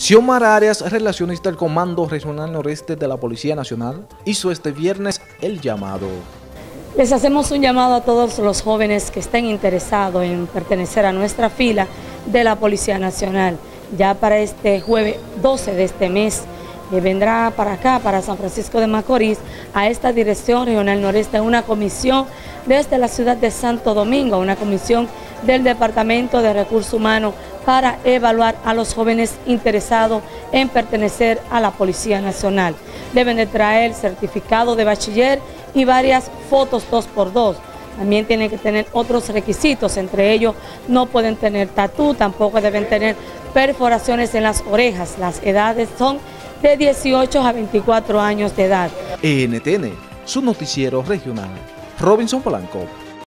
Xiomara Arias, relacionista del Comando Regional Noreste de la Policía Nacional, hizo este viernes el llamado. Les hacemos un llamado a todos los jóvenes que estén interesados en pertenecer a nuestra fila de la Policía Nacional. Ya para este jueves 12 de este mes eh, vendrá para acá, para San Francisco de Macorís, a esta Dirección Regional Noreste, una comisión desde la ciudad de Santo Domingo, una comisión del Departamento de Recursos Humanos para evaluar a los jóvenes interesados en pertenecer a la Policía Nacional. Deben de traer certificado de bachiller y varias fotos dos por dos. También tienen que tener otros requisitos, entre ellos no pueden tener tatú, tampoco deben tener perforaciones en las orejas. Las edades son de 18 a 24 años de edad. NTN, su noticiero regional. Robinson Polanco.